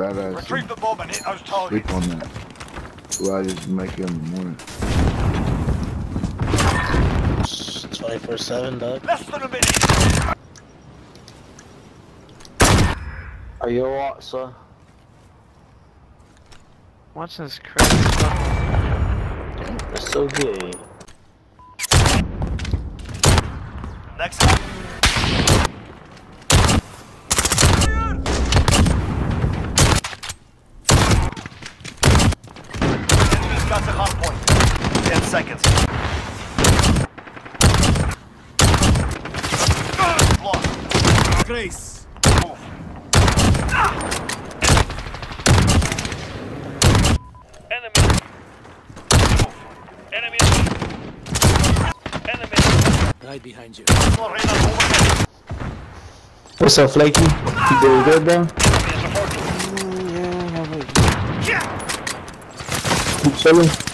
badass. Retrieve the bomb and hit those targets. Sleep on that. So I just make it in the morning. 24 7, dog. Less than a minute. Are you alright, sir? What's this crazy stuff? That's so gay. Next. Enemy's seconds. Lost. Grace. Move. Enemy. Enemy. Enemy. Right behind you. What's up, Flakey? You doing good, bro? Yeah, Enemy support. Keep chilling.